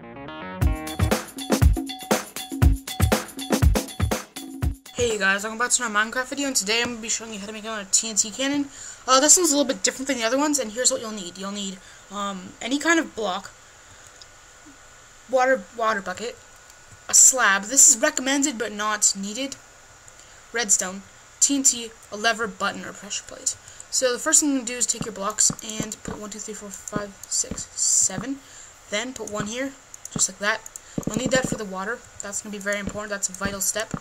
Hey guys, welcome back to my Minecraft video, and today I'm going to be showing you how to make a TNT cannon. Uh, this one's a little bit different than the other ones, and here's what you'll need. You'll need um, any kind of block, water water bucket, a slab. This is recommended but not needed. Redstone, TNT, a lever, button, or pressure plate. So the first thing you do is take your blocks and put 1, 2, 3, 4, 5, 6, 7. Then put one here, just like that. You'll need that for the water. That's going to be very important. That's a vital step.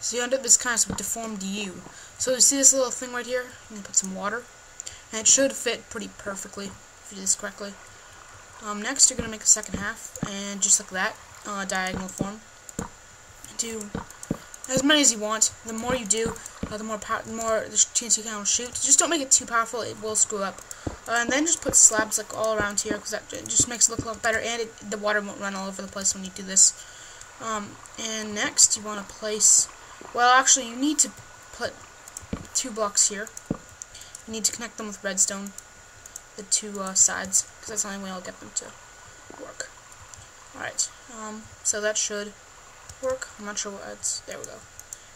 So you end up this kind of deformed U. So you see this little thing right here? You can put some water. And it should fit pretty perfectly if you do this correctly. Um, next, you're going to make a second half. And just like that, uh, diagonal form. Do as many as you want. The more you do, uh, the more power, the more the TNT can will shoot. Just don't make it too powerful; it will screw up. Uh, and then just put slabs like all around here because that just makes it look a lot better, and it, the water won't run all over the place when you do this. Um, and next, you want to place well, actually, you need to put two blocks here. You need to connect them with redstone, the two uh, sides, because that's the only way I'll get them to work. Alright, um, so that should work. I'm not sure what it's, there we go.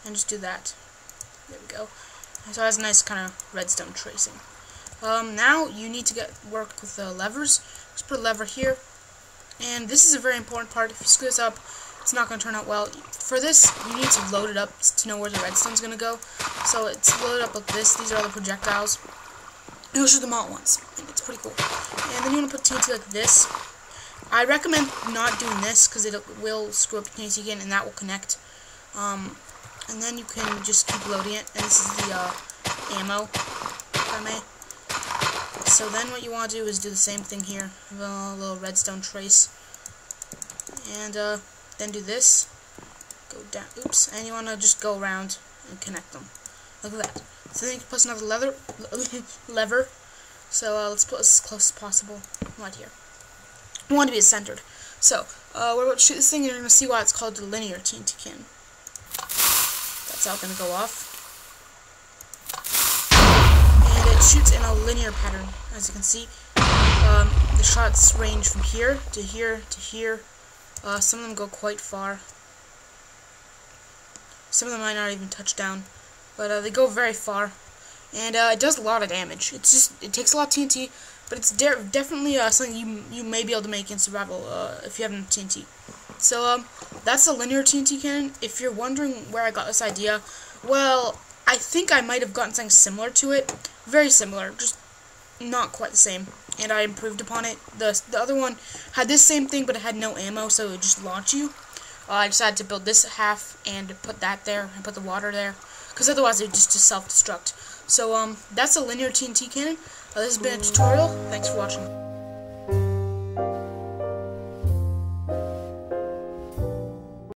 And just do that. There we go. So it has a nice kind of redstone tracing. Um, now you need to get work with the levers. Just put a lever here. And this is a very important part. If you screw this up, it's not going to turn out well. For this, you need to load it up to know where the redstone's going to go. So it's loaded up like this. These are all the projectiles. You'll shoot them all at once. And it's pretty cool. And then you want to put TNT like this. I recommend not doing this because it will screw up your TNT again and that will connect. Um, and then you can just keep loading it. And this is the uh, ammo, if I may. So then what you want to do is do the same thing here. A little redstone trace. And, uh, then do this, go down, oops, and you want to just go around and connect them. Look at that. So then you can place another leather, lever, so uh, let's put as close as possible right here. We want to be centered. So, uh, we're about to shoot this thing, and you're going to see why it's called the linear TNT cannon. That's all going to go off. And it shoots in a linear pattern, as you can see. Um, the shots range from here to here to here uh, some of them go quite far. Some of them might not even touch down. But uh, they go very far. And uh, it does a lot of damage. It's just, it takes a lot of TNT, but it's de definitely uh, something you you may be able to make in survival uh, if you have enough TNT. So, um, that's a linear TNT cannon. If you're wondering where I got this idea, well, I think I might have gotten something similar to it. Very similar, just not quite the same and I improved upon it. The, the other one had this same thing, but it had no ammo, so it just launch you. Uh, I decided to build this half and put that there and put the water there, because otherwise it would just self-destruct. So um, that's a linear TNT cannon. Uh, this has been a tutorial. Thanks for watching.